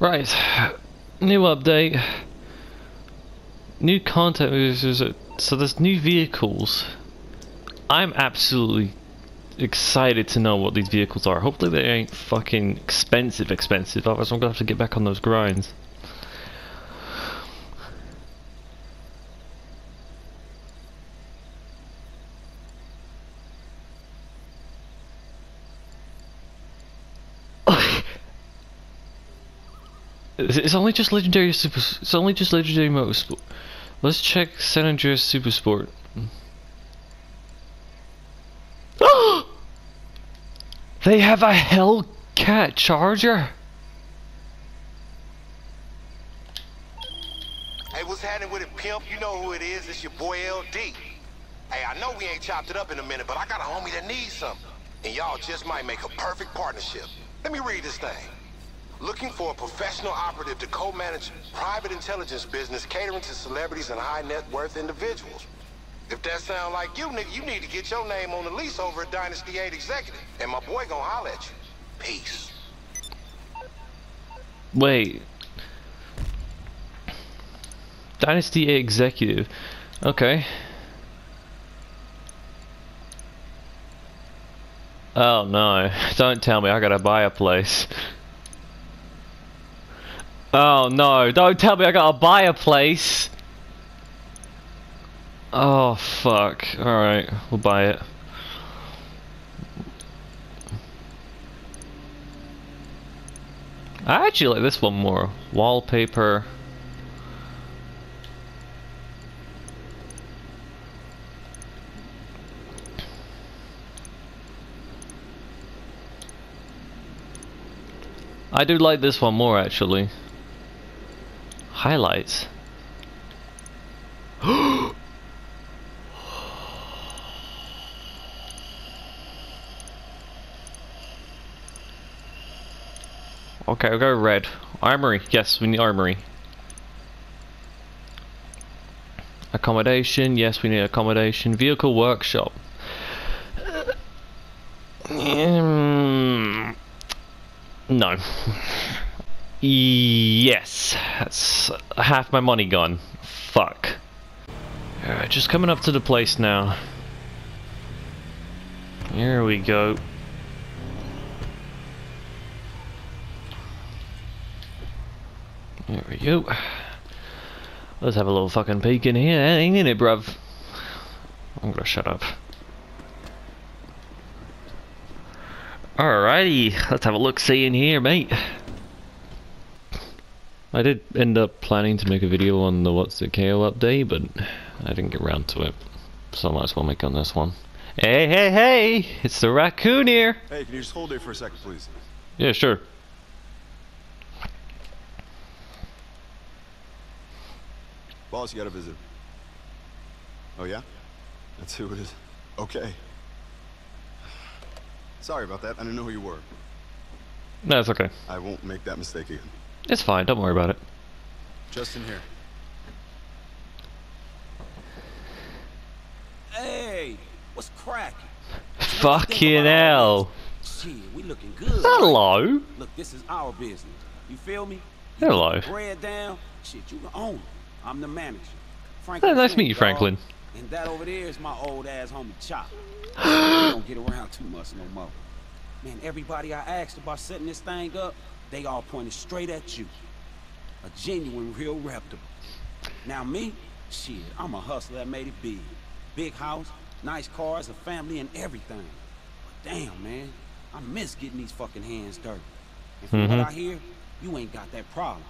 Right, new update. New content. So there's new vehicles. I'm absolutely excited to know what these vehicles are. Hopefully they ain't fucking expensive, expensive. Otherwise I'm gonna have to get back on those grinds. It's only just legendary super. It's only just legendary motorsport. Let's check San Andreas Supersport. they have a Hellcat Charger. Hey, what's happening with it, pimp? You know who it is. It's your boy LD. Hey, I know we ain't chopped it up in a minute, but I got a homie that needs something. And y'all just might make a perfect partnership. Let me read this thing. Looking for a professional operative to co-manage private intelligence business catering to celebrities and high net worth individuals. If that sound like you, nigga, you need to get your name on the lease over at Dynasty 8 Executive. And my boy gonna holler at you. Peace. Wait. Dynasty 8 Executive. Okay. Oh no. Don't tell me I gotta buy a place. Oh no, don't tell me I gotta buy a place. Oh fuck. Alright, we'll buy it. I actually like this one more. Wallpaper. I do like this one more actually. Highlights. okay, I'll go red. Armory. Yes, we need armory. Accommodation. Yes, we need accommodation. Vehicle workshop. No. Yes. That's half my money gone. Fuck. Alright, just coming up to the place now. Here we go. There we go. Let's have a little fucking peek in here, eh? ain't in it, bruv? I'm gonna shut up. Alrighty, let's have a look see in here, mate. I did end up planning to make a video on the What's the KO update, but I didn't get around to it. So I might as well make on this one. Hey, hey, hey! It's the raccoon here! Hey, can you just hold there for a second, please? Yeah, sure. Boss, you got a visit. Oh, yeah? That's who it is. Okay. Sorry about that. I didn't know who you were. No, it's okay. I won't make that mistake again. It's fine, don't worry about it. Just in here. Hey, what's cracking? Fucking hell! Shit, we looking good. right? Hello! Look, this is our business. You feel me? Hello. Bread down, shit, you can own it. I'm the manager. Franklin Hey, nice to meet you, Franklin. And that over there is my old ass homie Chop. we don't get around too much no more. Man, everybody I asked about setting this thing up, they all pointed straight at you. A genuine, real reputable. Now me, shit, I'm a hustler that made it big. Big house, nice cars, a family, and everything. But damn, man, I miss getting these fucking hands dirty. And from Mhm. what I hear, you ain't got that problem.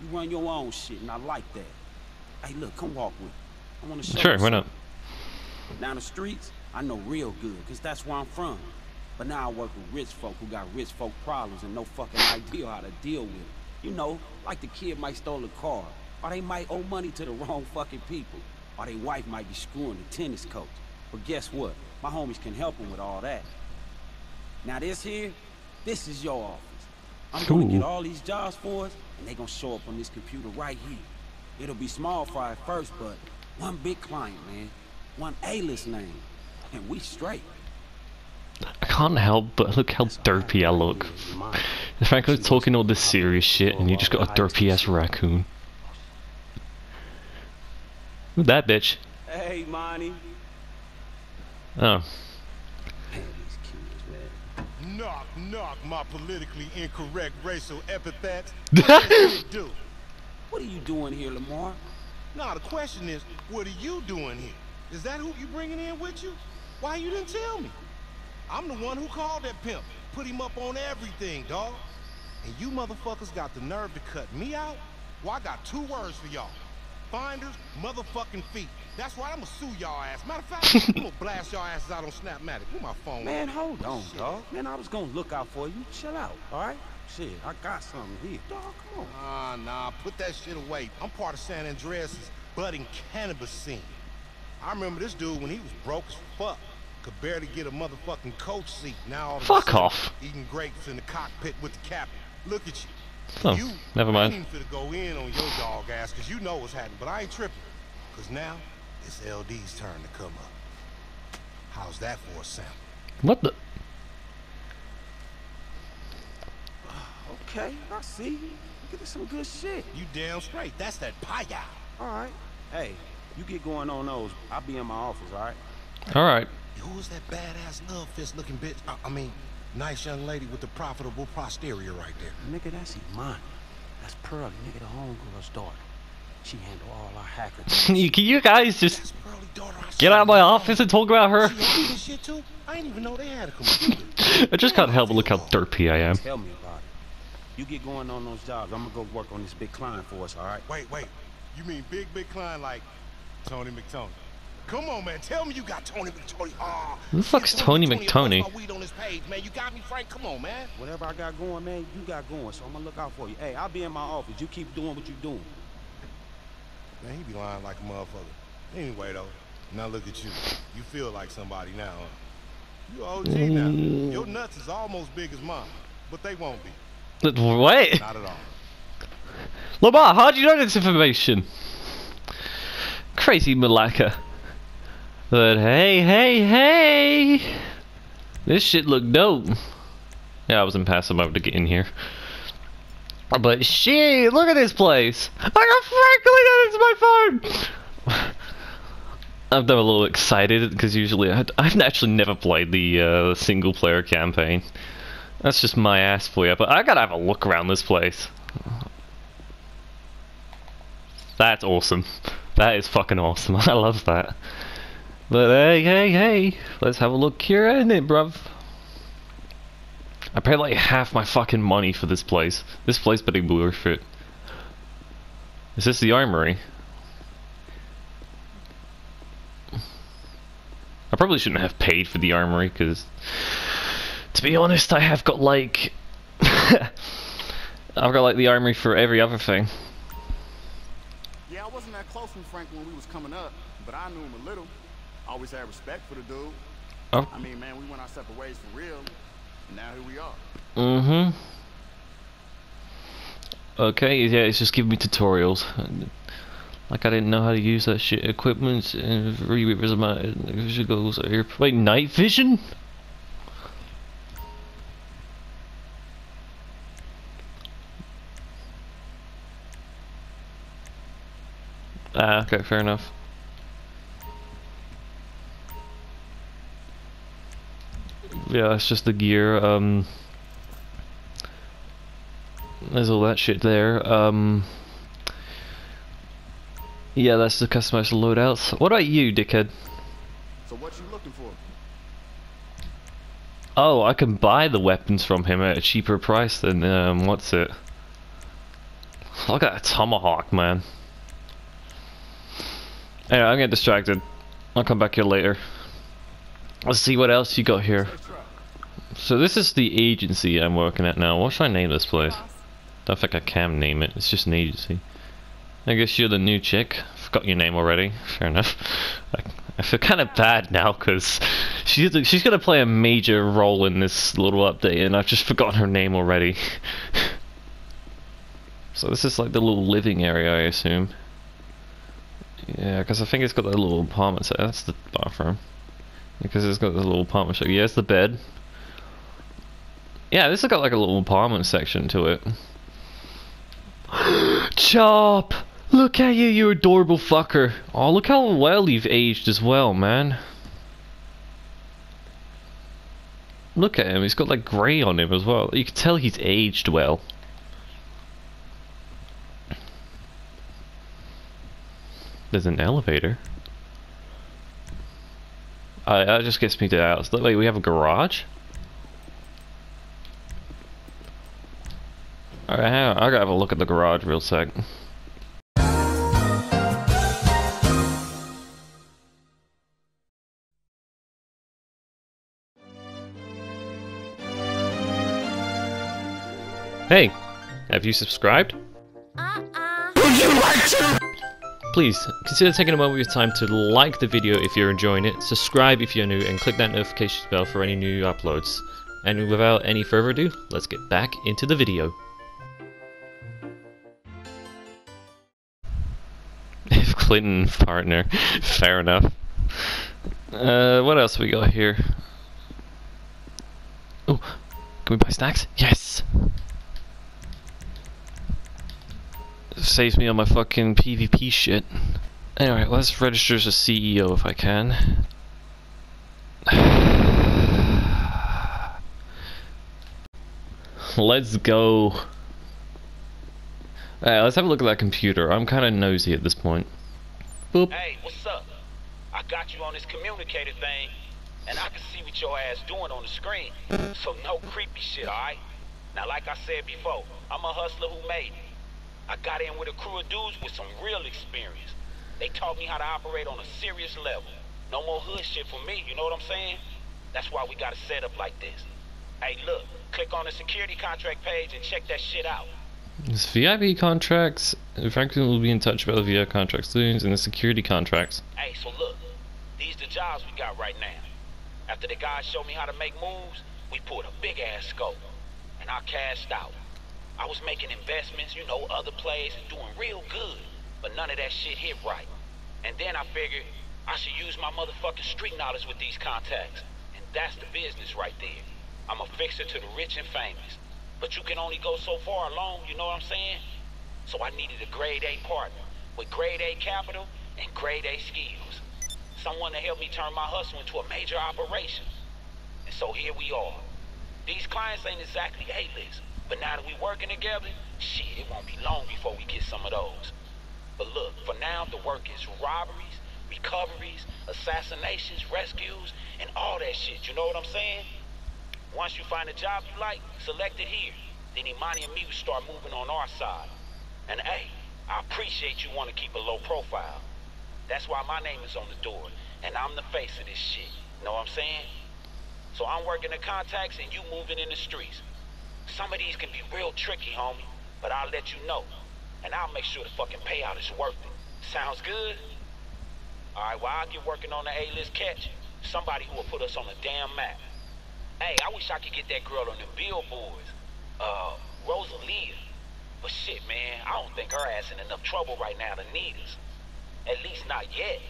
You run your own shit, and I like that. Hey, look, come walk with me. I want to show Sure, you why not? Down the streets, I know real good, because that's where I'm from. But now I work with rich folk who got rich folk problems and no fucking idea how to deal with it. You know, like the kid might stole a car, or they might owe money to the wrong fucking people, or their wife might be screwing the tennis coach. But guess what? My homies can help them with all that. Now this here, this is your office. I'm gonna get all these jobs for us, and they gonna show up on this computer right here. It'll be small fry at first, but one big client, man. One A-list name. And we straight. I can't help but look how derpy I look. Franklin's talking all this serious shit, and you just got a derpy ass raccoon. Who that bitch? Hey, Monty. Oh. Man, these kids, man. Knock, knock, my politically incorrect racial epithets. Do? What are you doing here, Lamar? Now the question is, what are you doing here? Is that who you bringing in with you? Why you didn't tell me? I'm the one who called that pimp, put him up on everything, dog. And you motherfuckers got the nerve to cut me out? Well, I got two words for y'all. Finders, motherfucking feet. That's why I'ma sue y'all ass. Matter of fact, I'm gonna blast y'all asses out on Snapmatic. Where my phone? Man, hold on, Shit. dog. Man, I was gonna look out for you. Chill out, all right? Shit, I got something here. Dog, come on. Nah, nah, put that shit away. I'm part of San Andreas' budding cannabis scene. I remember this dude when he was broke as fuck. Could barely get a motherfucking coach seat. Now all of Fuck sudden, off. Eating grapes in the cockpit with the captain. Look at you. Oh, you never I mind. ain't even finna go in on your dog ass because you know what's happening, but I ain't tripping. Because now it's LD's turn to come up. How's that for a sample? What the? Okay, I see. You get some good shit. You damn straight. That's that pie All right. Hey, you get going on those. I'll be in my office, all right? Alright. Who was that badass love fist looking bitch? I, I mean, nice young lady with the profitable posterior right there. Nigga, that's Iman. That's Pearl, nigga, the homegirl's daughter. She handle all our hacker you, can you guys just daughter. Get out of my office and talk about her? She holding this shit too? I didn't even know they had a computer. I just can't help but look how derpy I am. Tell me about it. You get going on those jobs. I'm gonna go work on this big client for us, all right? wait, wait. You mean big, big client like Tony McTony? Come on, man. Tell me you got Tony McTony. Ah, Who the fuck's get Tony and McTony? weed on his page, man. You got me, Frank. Come on, man. Whatever I got going, man, you got going. So I'm gonna look out for you. Hey, I'll be in my office. You keep doing what you're doing. Man, he be lying like a motherfucker. Anyway, though, now look at you. You feel like somebody now, huh? You OG now. Your nuts is almost big as mine, but they won't be. Wait! Not at all. Lamar, how'd you know this information? Crazy Malacca. But hey, hey, hey! This shit look dope. Yeah, I was in passive mode to get in here. But shit, look at this place! I got Franklin on my phone! I'm a little excited because usually I, I've actually never played the uh, single player campaign. That's just my ass for you, but I gotta have a look around this place. That's awesome. That is fucking awesome. I love that. But hey, hey, hey, let's have a look here, ain't it, bruv? I paid like half my fucking money for this place. This place better be worth it. Is this the armory? I probably shouldn't have paid for the armory, because... To be honest, I have got like... I've got like the armory for every other thing. Yeah, I wasn't that close with Frank when we was coming up, but I knew him a little. Always had respect for the dude. Oh. I mean, man, we went our separate ways for real. And now here we are. Mm-hmm. Okay, yeah, it's just giving me tutorials. Like I didn't know how to use that shit. Equipment and of my goes here. Wait, night vision? Ah, okay, fair enough. Yeah, that's just the gear. Um, there's all that shit there. Um, yeah, that's the customized loadouts. What about you, dickhead? So what you looking for? Oh, I can buy the weapons from him at a cheaper price than, um, what's it? Look at that tomahawk, man. Anyway, I'm getting distracted. I'll come back here later. Let's see what else you got here. So this is the agency I'm working at now. What should I name this place? Don't think I can name it. It's just an agency. I guess you're the new chick. Forgot your name already. Fair enough. I, I feel kind of bad now because she's she's gonna play a major role in this little update, and I've just forgotten her name already. so this is like the little living area, I assume. Yeah, because I think it's got that little apartment. So that's the bathroom. Because it's got the little apartment. Yeah, it's the bed. Yeah, this has got like a little apartment section to it. Chop! Look at you, you adorable fucker. Oh, look how well you've aged as well, man. Look at him, he's got like grey on him as well. You can tell he's aged well. There's an elevator. Uh, that just gets me to the house. Wait, we have a garage? Alright, hang on. I gotta have a look at the garage real sec. Hey, have you subscribed? Uh-uh. Would you like to? Please, consider taking a moment of your time to like the video if you're enjoying it, subscribe if you're new, and click that notification bell for any new uploads. And without any further ado, let's get back into the video. Clinton partner, fair enough. Uh, what else we got here? Oh, can we buy snacks? Yes! Saves me on my fucking PvP shit. Anyway, let's register as a CEO if I can. let's go. Alright, let's have a look at that computer. I'm kind of nosy at this point. Boop. Hey, what's up? I got you on this communicator thing, and I can see what your ass doing on the screen. So no creepy shit, alright? Now, like I said before, I'm a hustler who made it. I got in with a crew of dudes with some real experience. They taught me how to operate on a serious level. No more hood shit for me, you know what I'm saying? That's why we got to set up like this. Hey, look, click on the security contract page and check that shit out. This VIP contracts. Franklin will be in touch about the VIP contracts soon and the security contracts. Hey, so look, these the jobs we got right now. After the guys showed me how to make moves, we pulled a big ass scope, and I cashed out. I was making investments, you know, other plays, doing real good, but none of that shit hit right. And then I figured I should use my motherfucking street knowledge with these contacts, and that's the business right there. I'm a fixer to the rich and famous, but you can only go so far alone, you know what I'm saying? So I needed a grade A partner with grade A capital and grade A skills. Someone to help me turn my hustle into a major operation. And so here we are. These clients ain't exactly A-list, but now that we working together, shit, it won't be long before we get some of those. But look, for now, the work is robberies, recoveries, assassinations, rescues, and all that shit, you know what I'm saying? Once you find a job you like, select it here. Then Imani and me will start moving on our side. And hey, I appreciate you want to keep a low profile. That's why my name is on the door, and I'm the face of this shit. Know what I'm saying? So I'm working the contacts and you moving in the streets. Some of these can be real tricky, homie, but I'll let you know. And I'll make sure the fucking payout is worth it. Sounds good? Alright, well, I'll get working on the A-list catch. Somebody who will put us on the damn map. Hey, I wish I could get that girl on the billboards. Uh, Rosalia. But shit, man, I don't think her ass in enough trouble right now to need us. At least not yet.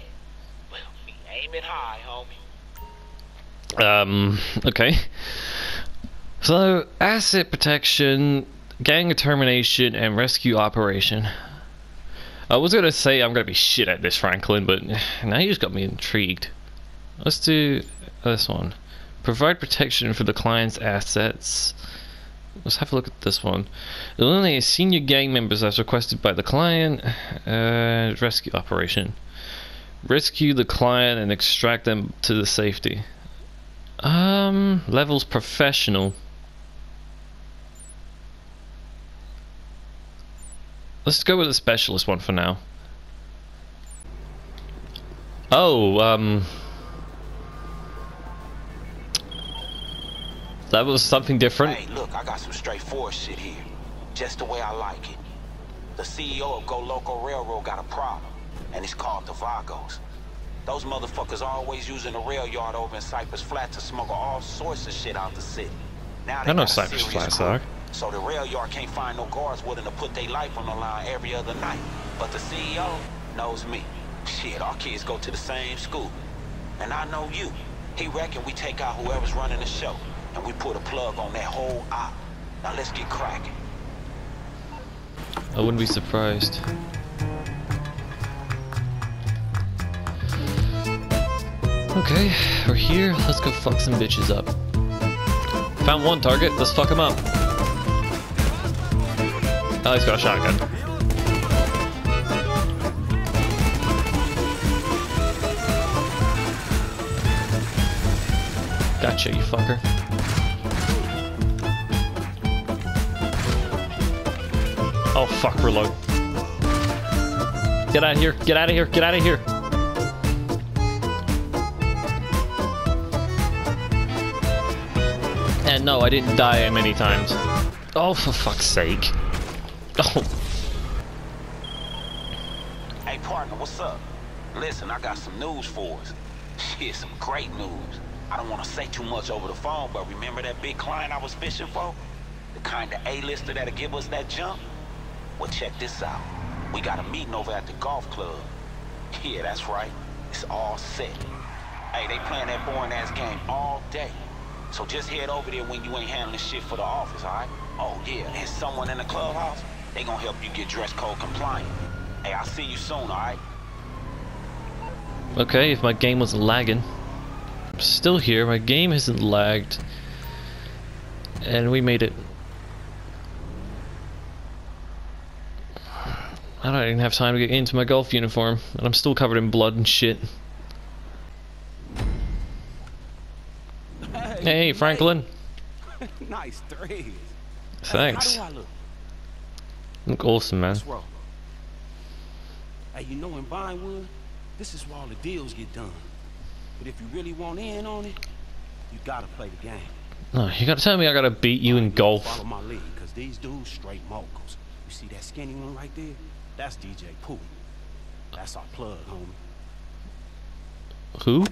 Well, we aiming high, homie. Um, okay. So, asset protection, gang termination, and rescue operation. I was gonna say I'm gonna be shit at this, Franklin, but now you just got me intrigued. Let's do this one. Provide protection for the client's assets. Let's have a look at this one. Eliminate senior gang members as requested by the client. Uh, rescue operation. Rescue the client and extract them to the safety. Um, levels professional. Let's go with the specialist one for now. Oh, um... That was something different. Hey, look, I got some straightforward shit here. Just the way I like it. The CEO of Go Loco Railroad got a problem, and it's called the Vagos. Those motherfuckers are always using the rail yard over in Cypress Flat to smuggle all sorts of shit out the city. Now they I know Cypress crew, are. So the rail yard can't find no guards willing to put their life on the line every other night. But the CEO knows me. Shit, our kids go to the same school. And I know you. He reckon we take out whoever's running the show. And we put a plug on that whole op. Now let's get cracking. I wouldn't be surprised. Okay, we're here. Let's go fuck some bitches up. Found one target. Let's fuck him up. Oh, he's got a shotgun. Gotcha, you fucker. Oh fuck, reload. Get out of here, get out of here, get out of here. And no, I didn't die many times. Oh, for fuck's sake. Oh, Hey, partner, what's up? Listen, I got some news for us. Shit, some great news. I don't want to say too much over the phone, but remember that big client I was fishing for? The kind of A-lister that'll give us that jump? Well, check this out. We got a meeting over at the golf club. Yeah, that's right. It's all set. Hey, they playing that boring-ass game all day. So just head over there when you ain't handling shit for the office, all right? Oh, yeah, and someone in the clubhouse, they gonna help you get dress code compliant. Hey, I'll see you soon, all right? okay, if my game wasn't lagging. I'm still here, my game hasn't lagged. And we made it. I don't even have time to get into my golf uniform, and I'm still covered in blood and shit. Hey, Franklin. nice threes. Thanks. Hey, how do I look? Look awesome, man. Hey, you know in Vinewood, this is where all the deals get done. But if you really want in on it, you gotta play the game. No, you gotta tell me I gotta beat you in golf. Follow my lead, cause these dudes straight moguls. You see that skinny one right there? That's DJ Pooh. That's our plug, homie. Who?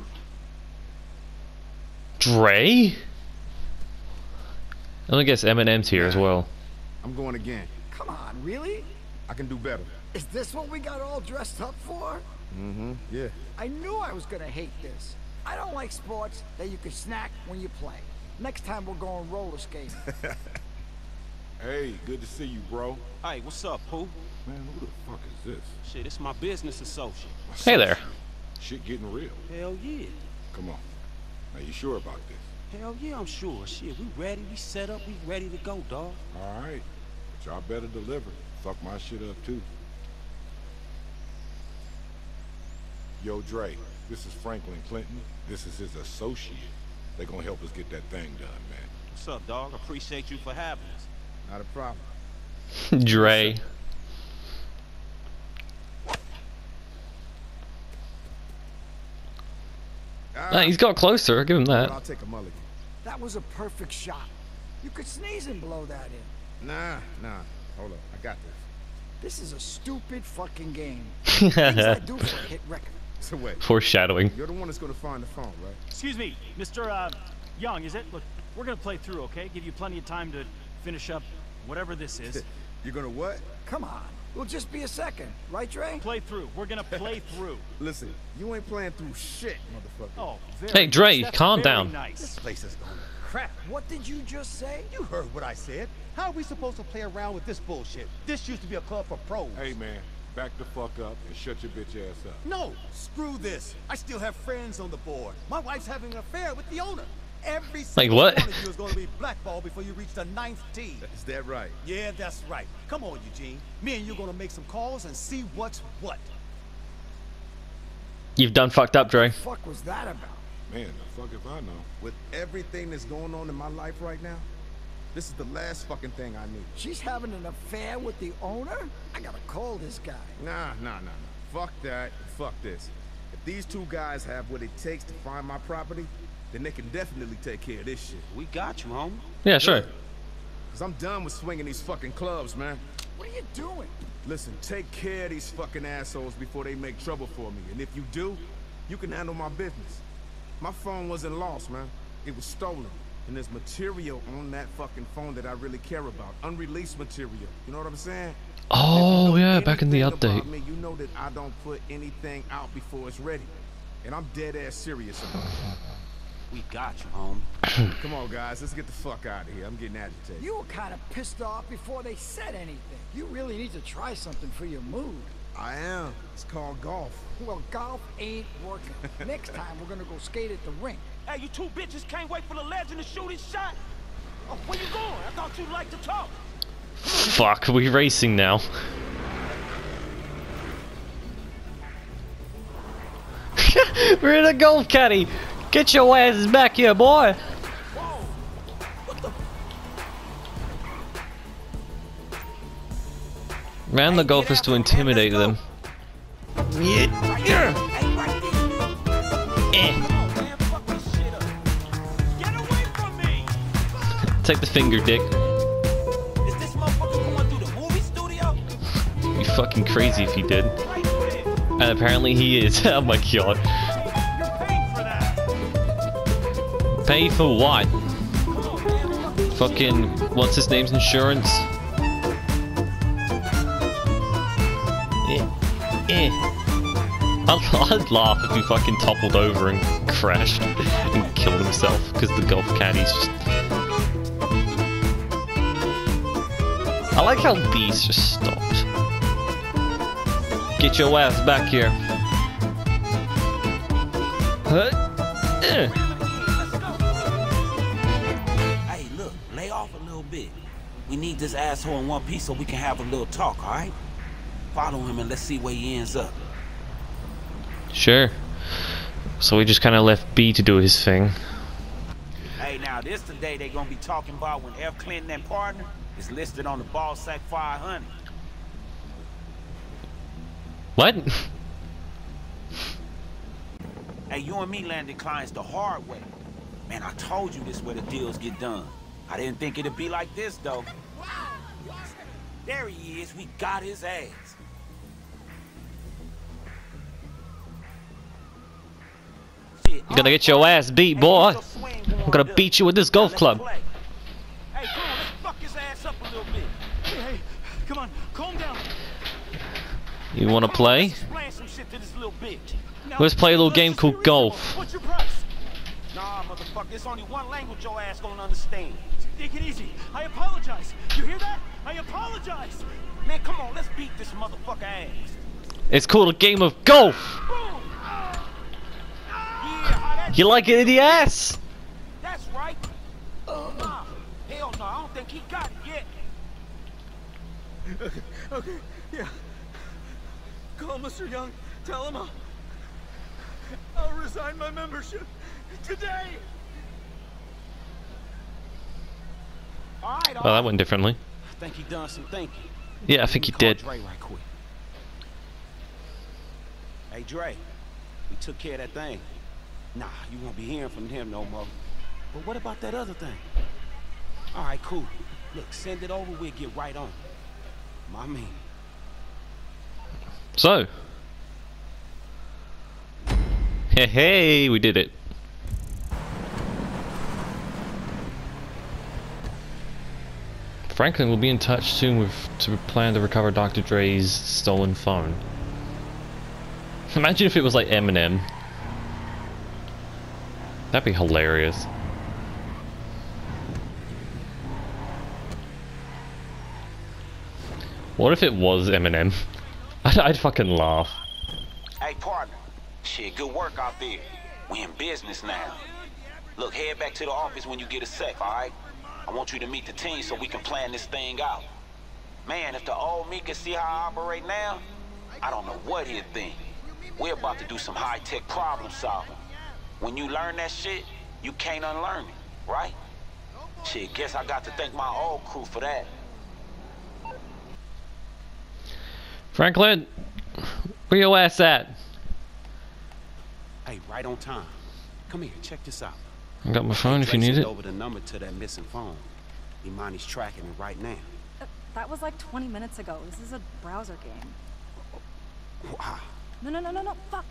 Dre? And I guess Eminem's here as well. I'm going again. Come on, really? I can do better. Is this what we got all dressed up for? Mm-hmm. Yeah. I knew I was gonna hate this. I don't like sports that you can snack when you play. Next time we're going roller skating. Hey, good to see you, bro. Hey, what's up, Pooh? Man, who the fuck is this? Shit, it's my business associate. Hey there. Shit getting real. Hell yeah. Come on. Are you sure about this? Hell yeah, I'm sure. Shit, we ready, we set up, we ready to go, dog. All right. But y'all better deliver. Fuck my shit up, too. Yo, Dre, this is Franklin Clinton. This is his associate. They gonna help us get that thing done, man. What's up, dog? Appreciate you for having us. Not a problem. Dre. Ah, he's got closer, I'll give him that. I'll take a mulligan. that was a perfect shot. You could sneeze and blow that in. Nah, nah. Hold up. I got this. This is a stupid fucking game. Things I do for hit record. So wait. Foreshadowing. You're the one that's gonna find the phone, right? Excuse me, Mr. Uh, Young, is it? Look, we're gonna play through, okay? Give you plenty of time to finish up whatever this is. You're gonna what? Come on. It'll just be a second. Right, Dre? play through. We're gonna play through. Listen, you ain't playing through shit, motherfucker. Oh, very Hey, Dre, nice. Calm very down. Nice. place is going to crap. What did you just say? You heard what I said. How are we supposed to play around with this bullshit? This used to be a club for pros. Hey, man, back the fuck up and shut your bitch ass up. No, screw this. I still have friends on the board. My wife's having an affair with the owner. Every single what? one of you is going to be blackballed before you reach the ninth tee. Is that right? Yeah, that's right. Come on, Eugene. Me and you are going to make some calls and see what's what. You've done fucked up, Dre. fuck was that about? Man, the fuck if I know. With everything that's going on in my life right now, this is the last fucking thing I need. She's having an affair with the owner? I gotta call this guy. Nah, nah, nah, nah. Fuck that. Fuck this. If these two guys have what it takes to find my property, then they can definitely take care of this shit. We got you, homie. Yeah, sure. Cause I'm done with swinging these fucking clubs, man. What are you doing? Listen, take care of these fucking assholes before they make trouble for me. And if you do, you can handle my business. My phone wasn't lost, man. It was stolen. And there's material on that fucking phone that I really care about. Unreleased material. You know what I'm saying? Oh, you know yeah, back in the update. Me, you know that I don't put anything out before it's ready. And I'm dead ass serious about it. We got you, homie. Come on, guys, let's get the fuck out of here. I'm getting agitated. You were kind of pissed off before they said anything. You really need to try something for your mood. I am. It's called golf. Well, golf ain't working. Next time, we're gonna go skate at the rink. Hey, you two bitches can't wait for the legend to shoot his shot. Oh, where you going? I thought you'd like to talk. Fuck, we racing now. We're in a golf caddy. Get your asses back here, boy. Man, the golf is to intimidate them. Hey, right there. Come on, man. Fuck this shit up. Get away from me! Take the finger, dick. Is this motherfucker going through the movie studio? You fucking crazy if he did. And apparently he is. oh my god. Pay for what? Fucking, what's his name's insurance? Eh. Eh. I'd, I'd laugh if he fucking toppled over and crashed and killed himself because the golf caddy's just. I like how Beast just stopped. Get your ass back here. Huh? Off a little bit. We need this asshole in one piece so we can have a little talk, all right? Follow him and let's see where he ends up. Sure. So we just kind of left B to do his thing. Hey, now this the day they gonna be talking about when F. Clinton and partner is listed on the ball sack 500. What? Hey, you and me landed clients the hard way. Man, I told you this where the deals get done. I didn't think it'd be like this, though. There he is. We got his ass. You're gonna get your ass beat, boy. I'm gonna beat you with this golf club. Hey, come on, let's fuck his ass up a little bit. Hey, hey, come on, calm down. You wanna play? let's explain some shit to this little bitch. Now, Let's play a little game called golf. What's your price? Nah, motherfucker, it's only one language your ass gonna understand. Take it easy. I apologize. You hear that? I apologize. Man, come on, let's beat this motherfucker ass. It's called a game of golf. Boom! Yeah, You like it in the ass? That's right. Nah, hell no, I don't think he got it yet. Okay, yeah. Call Mr. Young. Tell him I'll, I'll resign my membership today. All right, all Well, that went differently. I think he done some thinking. Yeah, I think he did. Dre right quick. Hey, Dre, we took care of that thing. Nah, you won't be hearing from him no more. But what about that other thing? All right, cool. Look, send it over. We'll get right on. My man. So. Hey, hey, we did it. Franklin will be in touch soon with to plan to recover Dr. Dre's stolen phone. Imagine if it was like Eminem. That'd be hilarious. What if it was Eminem? I'd, I'd fucking laugh. Hey, partner. Shit, good work out there. We in business now. Look, head back to the office when you get a sec, all right? I want you to meet the team so we can plan this thing out. Man, if the old me could see how I operate now, I don't know what he'd think. We're about to do some high-tech problem solving. When you learn that shit, you can't unlearn it, right? Shit, guess I got to thank my old crew for that. Franklin, where your ass at? Hey, right on time. Come here, check this out. I got my phone if you need sent it. over the number to that missing phone. Imani's tracking it right now. Uh, That was like 20 minutes ago. This is a browser game. Wow. No, no, no, no, no. Fuck.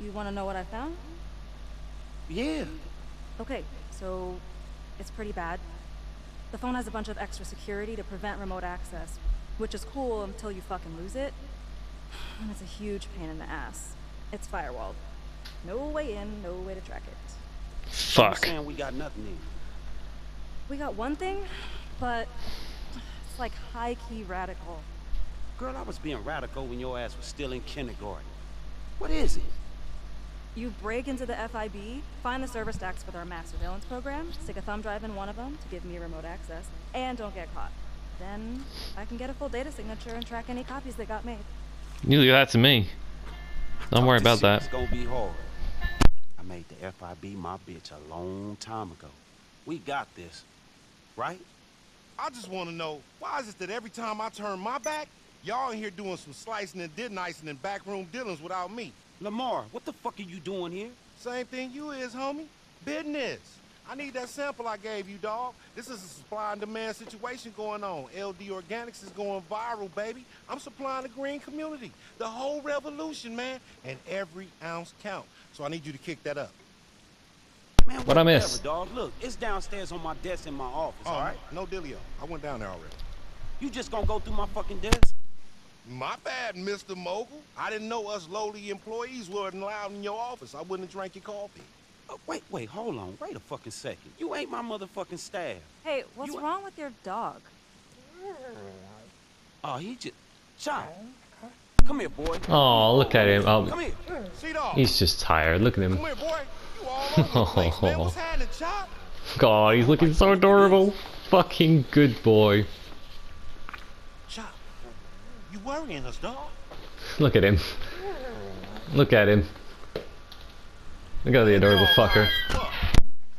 You want to know what I found? Yeah. Okay, so it's pretty bad. The phone has a bunch of extra security to prevent remote access, which is cool until you fucking lose it. And it's a huge pain in the ass. It's firewalled. No way in, no way to track it. Fuck. saying we got nothing in. We got one thing, but it's like high key radical. Girl, I was being radical when your ass was still in kindergarten. What is it? You break into the FIB, find the server stacks with our mass surveillance program, stick a thumb drive in one of them to give me remote access, and don't get caught. Then I can get a full data signature and track any copies that got made. You leave that to me. Don't worry about that. It's gonna be hard. I made the FIB my bitch a long time ago. We got this, right? I just want to know, why is it that every time I turn my back, y'all in here doing some slicing and dinicing and backroom dealings without me? Lamar, what the fuck are you doing here? Same thing you is, homie. Business. I need that sample I gave you, dog. This is a supply and demand situation going on. LD Organics is going viral, baby. I'm supplying the green community. The whole revolution, man. And every ounce count. So I need you to kick that up. Man, What'd I whatever, miss? dog. Look, it's downstairs on my desk in my office, Oh, all right? no dealio. I went down there already. You just gonna go through my fucking desk? My bad, Mr. Mogul. I didn't know us lowly employees weren't allowed in your office. I wouldn't have drank your coffee. Oh, wait, wait, hold on. Wait a fucking second. You ain't my motherfucking staff. Hey, what's You- wrong with your dog? Oh, he just... Chop. Come here, boy. Oh, look at him. Oh, Come Oh, here. He's just tired. Look at him. Come here, boy. You all over the place, man. What's happening, Chop? God, he's looking so adorable. Fucking good boy. Chop. You worrying us, dog? Look at him. Look at him. Look at the adorable fucker.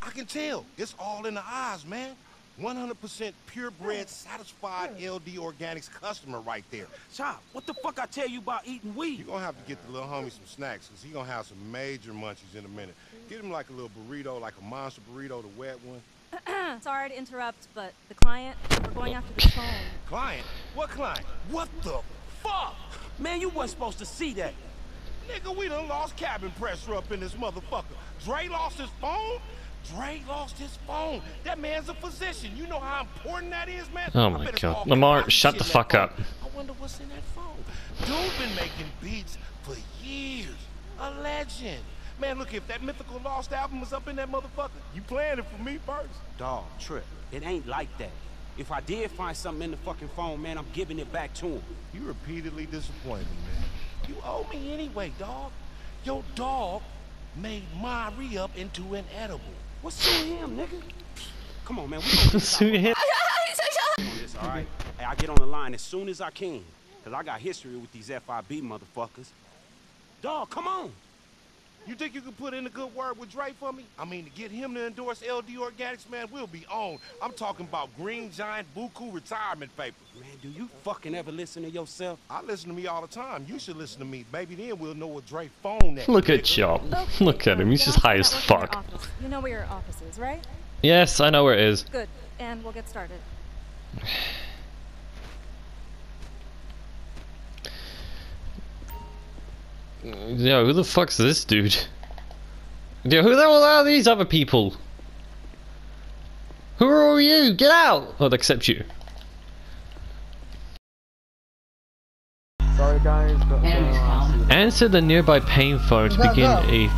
I can tell. It's all in the eyes, man. 100% purebred, satisfied LD Organics customer right there. Chop, what the fuck I tell you about eating weed? You're gonna have to get the little homie some snacks, because he gonna have some major munchies in a minute. Get him like a little burrito, like a monster burrito, the wet one. Sorry to interrupt, but the client, we're going after the phone. Client? What client? What the fuck? Man, you weren't supposed to see that. Nigga, we done lost cabin pressure up in this motherfucker. Dre lost his phone? Dre lost his phone. That man's a physician. You know how important that is, man? Oh my God. Lamar, shut the in that fuck phone. up. I wonder what's in that phone. Dude been making beats for years. A legend. Man, look, if that mythical lost album was up in that motherfucker, you playing it for me first. Dog, trip. It ain't like that. If I did find something in the fucking phone, man, I'm giving it back to him. You repeatedly disappoint me, man. You owe me anyway, dog. Your dog made my re-up into an edible. What's sue him, nigga? Come on, man. We gonna Sue him. this, all right? Hey, I get on the line as soon as I can, cause I got history with these FIB motherfuckers. Dog, come on. You think you can put in a good word with Dre for me? I mean, to get him to endorse LD Organics, man, we'll be on. I'm talking about Green Giant Buku retirement paper. Man, do you fucking ever listen to yourself? I listen to me all the time. You should listen to me. Maybe then we'll know what Dre phone at. Look at nigga. Chop. Look at him. He's get just high as work in your fuck. You know where your office is, right? Yes, I know where it is. Good. And we'll get started. Yo, who the fuck's this dude? Yo, who the hell are these other people? Who are all you? Get out! Well, except you. Sorry guys, but uh, Answer the nearby pain phone to Go, begin go. a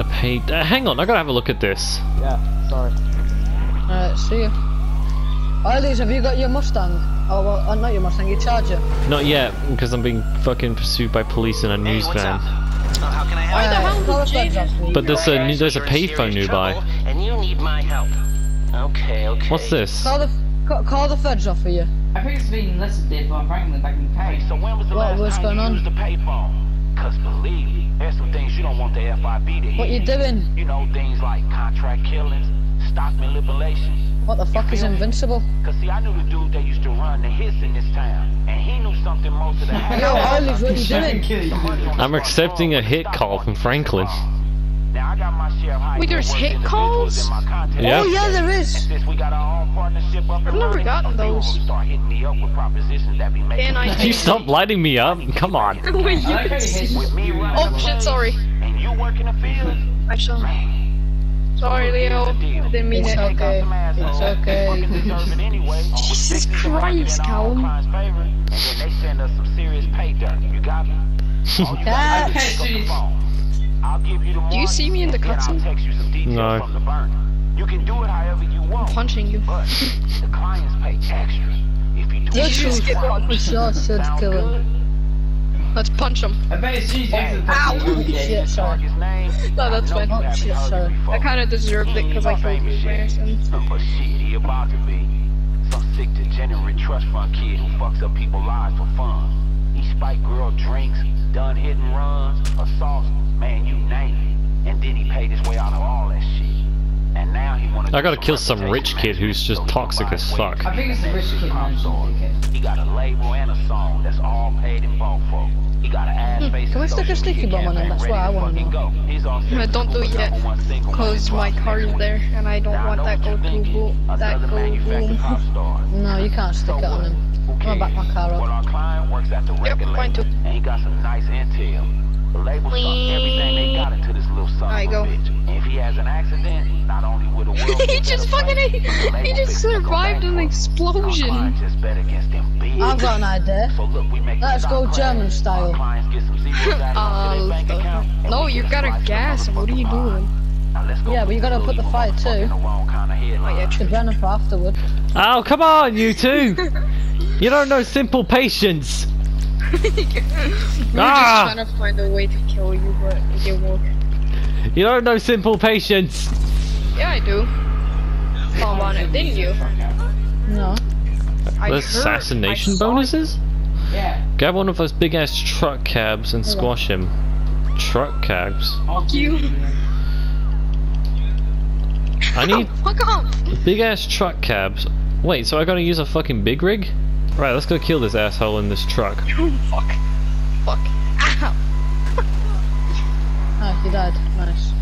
a pay. Uh, hang on, I gotta have a look at this. yeah, sorry. Alright, see ya. Eilis, have you got your Mustang? Oh, well, uh, not your Mustang, your Charger. Not yet, because I'm being fucking pursued by police in a news van. how can I help Alright, call the feds off me. But there's a Guys, there's a you're in serious payphone nearby. And you need my help. Okay, okay. What's this? Call the, call the feds off for you. I think it's been listed there for Franklin back in the Hey, day. so when was the What- last what's time going you on? used the payphone? Cause believe me, there's some things you don't want the FIB to hear. What you doing? You know, things like contract killings, stock manipulation. What the fuck is invincible? Cause see, I knew the dude that used to run the hits in this town. And he knew something most of the Yo, Eilis, what you doing? I'm accepting a hit call from Franklin. Now I got my share of Wait, there's hit calls? in Yep. Oh yeah, there is. And we got our own partnership up I've never gotten a few of those. them start hitting me up with propositions that be making And I You stop lighting me up. Come on. Wait, you can see. with me running Oh shit, sorry. and you working the field. I shall. Sorry, Leo. I didn't mean It's it. okay. It's okay. Jesus Christ, Callum. And then they send us some serious pay dirt. You got me? All do is Cat. pick up the phone. I'll you the Do you see me in the and cutscene? text you some details No. from the burn. You can do it however you want. I'm punching you. But the clients pay extra. If you do Did it you just get right, We sure should sound kill good? him. Let's punch him. I bet it's you, Jason. Ow! Shit, sorry. No, that's I fine. you Oh shit, sorry. I kind of deserved it because I He killed you my by famous accident. shit. But shit, he about to be. Some sick degenerate trust fund kid who fucks up people's lives for fun. He spiked girl drinks, done hit and runs, assaults, man, you name it. And then he paid his way out of all that shit. And now he wanna I gotta kill some rich kid who's just management so he can toxic as fuck. I think it's the rich kid man, dickhead. He got a label and a song that's all paid in bought for. He got an ass hmm. face. Can we stick a sticky bomb on him? That's what I wanna fucking know. go. He's all set to don't do it yet, number one single when cause my car is there, and I don't want that go to boom. That go boom. No, you can't stick it on him. I'm gonna back my car up. our client works at the record mine too. and he got some nice intel. The label sucked everything they got into this little son There of you a go. if he has an accident, not only will the world he just fucking place, he just fixing to go survived an explosion. Our client just bet against them big I've got an idea. so look, Let's go German style. Our clients get some zeros added onto their bank Uh, no, you get a gotta gas. What are you doing? Now let's go Yeah, but you gotta put the evil fire motherfucker in too. the wrong kind of headline. Should burn him for afterward. Oh, come on, you two! you don't know simple patience! We were Ah! just trying to find a way to kill you, but it didn't work. You don't know simple patience! Yeah, I do. Thought on it, didn't you? No. I heard- Assassination I bonuses? Yeah. Grab one of those big ass truck cabs and Hold on. squash him. Truck cabs? Fuck you. I need Fuck off! big ass truck cabs. Wait, so I gotta use a fucking big rig? Right, let's go kill this asshole in this truck. Oh, fuck. Fuck. Ow. Oh, he died. Nice.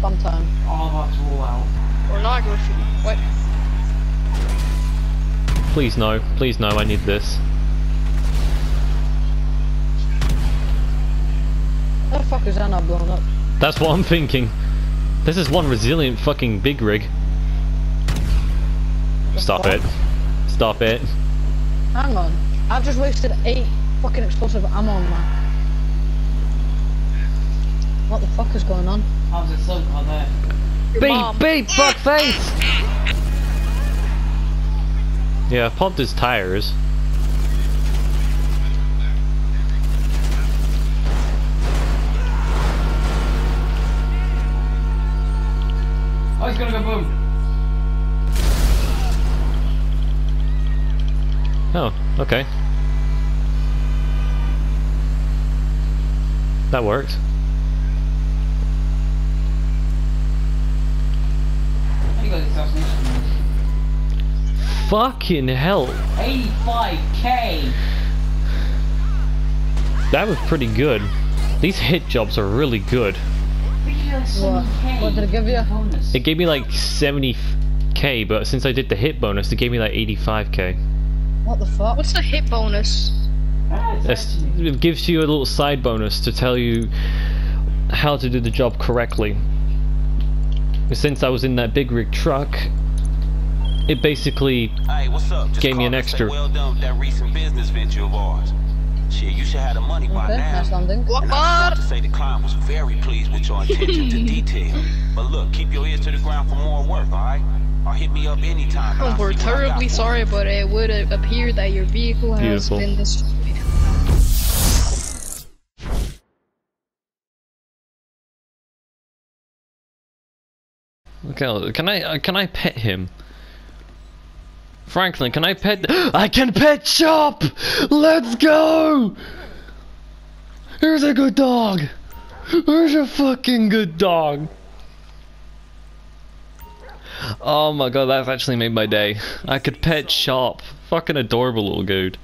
Fun time. Oh, that's All of us roll out. Pornography. What? Please no, please no, I need this. How the fuck is that not blown up? That's what I'm thinking. This is one resilient fucking big rig. Stop it. Stop it. Hang on. I've just wasted eight fucking explosive ammo on that. What the fuck is going on? How's it so called there? Beep, beep, fuck face! Yeah, I pumped his tires. Oh, he's gonna go boom. Oh, okay. That worked. How do you got the assassination bonus? Fucking hell. 85k! That was pretty good. These hit jobs are really good. What? What did it give you? It gave me like 70k, but since I did the hit bonus, it gave me like 85k. What the fuck? What's the hit bonus? That's, it gives you a little side bonus to tell you how to do the job correctly. Since I was in that big rig truck, it basically Hey, what's up? Just gave me an extra. Well done that recent business venture of ours. Shit, you should have the money by now. nice landing. And I just want to say the client was very pleased with your attention to detail. But look, keep your ears to the ground for more work, alright? Or hit me up anytime. and I'll We're see what I got terribly for you. sorry, but it would appear that your vehicle has Beautiful. been destroyed. Okay, can I uh, can I pet him? Franklin, can I pet? I can pet Chop. Let's go. Here's a good dog. Here's a fucking good dog. Oh my god, that's actually made my day. I could pet Chop. Fucking adorable little dude.